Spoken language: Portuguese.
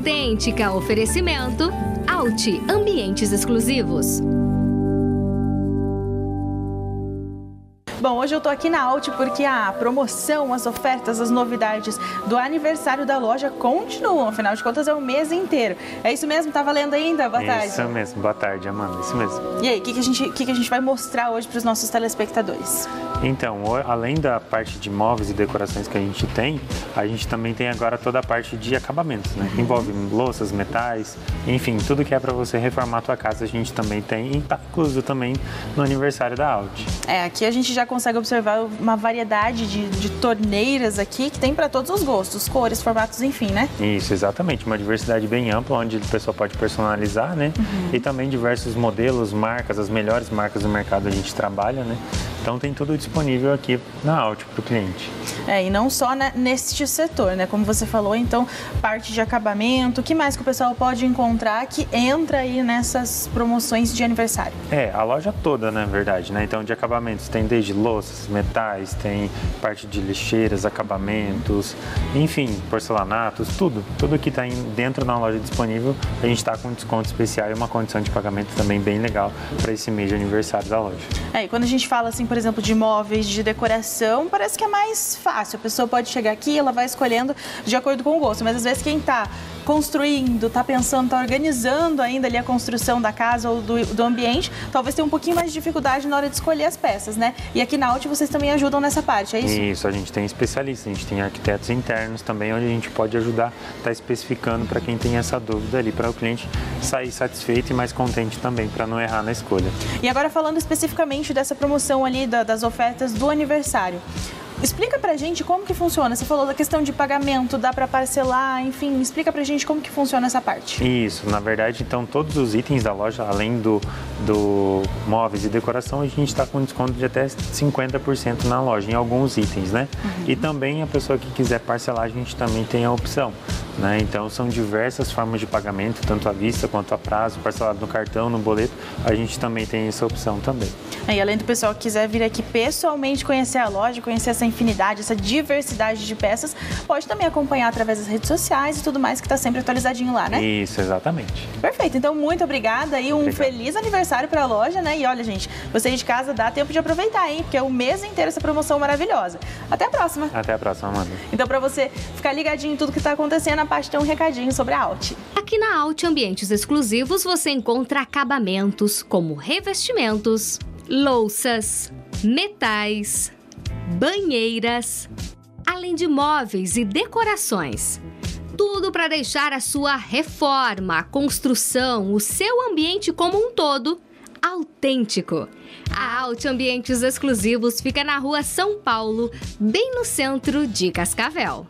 autêntica. Oferecimento Alt Ambientes Exclusivos. Bom, hoje eu estou aqui na Alt porque a promoção, as ofertas, as novidades do aniversário da loja continuam. Afinal de contas, é o mês inteiro. É isso mesmo? Tá valendo ainda? Boa tarde. Isso mesmo. Boa tarde, Amanda. Isso mesmo. E aí, o que, que, a gente, que, que a gente vai mostrar hoje para os nossos telespectadores? Então, além da parte de móveis e decorações que a gente tem, a gente também tem agora toda a parte de acabamentos, né? Que envolve louças, metais, enfim, tudo que é para você reformar a tua casa, a gente também tem incluso também no aniversário da Audi. É, aqui a gente já consegue observar uma variedade de, de torneiras aqui que tem para todos os gostos, cores, formatos, enfim, né? Isso, exatamente. Uma diversidade bem ampla, onde a pessoa pode personalizar, né? Uhum. E também diversos modelos, marcas, as melhores marcas do mercado a gente trabalha, né? Então tem tudo disponível aqui na Alt para o cliente. É, e não só né, neste setor, né? Como você falou, então, parte de acabamento, o que mais que o pessoal pode encontrar que entra aí nessas promoções de aniversário? É, a loja toda, na verdade, né? Então, de acabamentos tem desde louças, metais, tem parte de lixeiras, acabamentos, enfim, porcelanatos, tudo. Tudo que está dentro da loja disponível, a gente está com desconto especial e uma condição de pagamento também bem legal para esse mês de aniversário da loja. É, e quando a gente fala assim, por exemplo, de móveis, de decoração, parece que é mais fácil. A pessoa pode chegar aqui, ela vai escolhendo de acordo com o gosto. Mas às vezes quem está construindo, está pensando, está organizando ainda ali a construção da casa ou do, do, ambiente, talvez tenha um pouquinho mais de dificuldade na hora de escolher as peças, né? E aqui na Alt vocês também ajudam nessa parte, é isso? Isso, a gente tem especialistas, a gente tem arquitetos internos também, onde a gente pode ajudar, tá especificando para quem tem essa dúvida ali, para o cliente sair satisfeito e mais contente também, para não errar na escolha. E agora falando especificamente dessa promoção ali da, das ofertas do aniversário. Explica pra gente como que funciona. Você falou da questão de pagamento, dá para parcelar, enfim, explica pra gente como que funciona essa parte. Isso, na verdade, então todos os itens da loja, além do, do móveis e decoração, a gente está com desconto de até 50% na loja, em alguns itens, né? Uhum. E também a pessoa que quiser parcelar, a gente também tem a opção. Né? Então são diversas formas de pagamento, tanto à vista quanto a prazo, parcelado no cartão, no boleto, a gente também tem essa opção também. É, e além do pessoal que quiser vir aqui pessoalmente conhecer a loja, conhecer essa infinidade, essa diversidade de peças, pode também acompanhar através das redes sociais e tudo mais que está sempre atualizadinho lá, né? Isso, exatamente. Perfeito, então muito obrigada e um Obrigado. feliz aniversário para a loja, né? E olha, gente, você de casa dá tempo de aproveitar, hein? Porque é o mês inteiro essa promoção maravilhosa. Até a próxima. Até a próxima, Amanda. Então, para você ficar ligadinho em tudo que está acontecendo, a parte tem um recadinho sobre a Alt. Aqui na Alt Ambientes Exclusivos você encontra acabamentos como revestimentos, louças, metais, banheiras, além de móveis e decorações. Tudo para deixar a sua reforma, a construção, o seu ambiente como um todo autêntico. A Alt Ambientes Exclusivos fica na rua São Paulo, bem no centro de Cascavel.